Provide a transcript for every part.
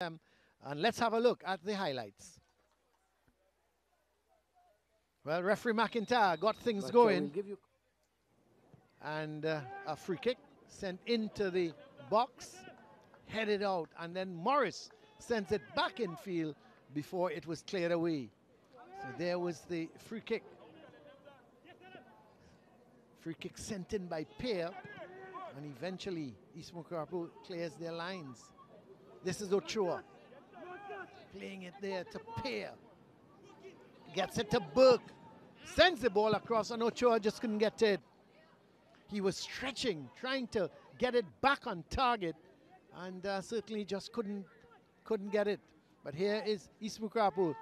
them. And let's have a look at the highlights. Well, referee McIntyre got things But, going. give you and uh, a free kick sent into the box, headed out, and then Morris sends it back in field before it was cleared away. So there was the free kick. Free kick sent in by Pear, and eventually East clears their lines. This is Ochoa playing it there to Pear. Gets it to Burke, sends the ball across, and Ochoa just couldn't get it. He was stretching, trying to get it back on target, and uh, certainly just couldn't couldn't get it. But here is East Mucurapo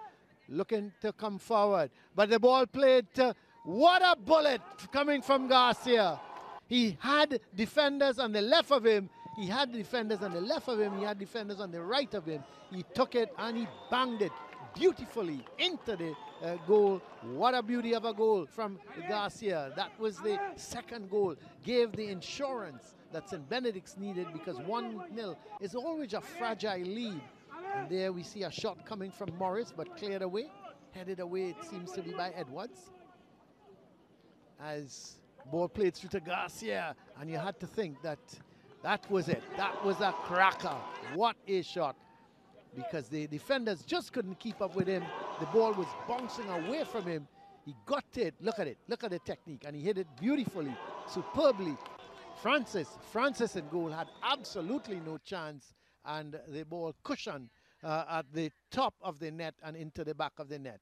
looking to come forward. But the ball played to what a bullet coming from Garcia. He had defenders on the left of him. He had defenders on the left of him. He had defenders on the right of him. He took it and he banged it beautifully into the uh, goal. What a beauty of a goal from Garcia. That was the second goal. Gave the insurance that St. Benedict's needed because 1-0 is always a fragile lead. And there we see a shot coming from Morris, but cleared away. Headed away, it seems to be by Edwards. As ball played through to Garcia, and you had to think that that was it. That was a cracker. What a shot. Because the defenders just couldn't keep up with him. The ball was bouncing away from him. He got it. Look at it. Look at the technique. And he hit it beautifully, superbly. Francis, Francis in goal had absolutely no chance. And the ball cushioned uh, at the top of the net and into the back of the net.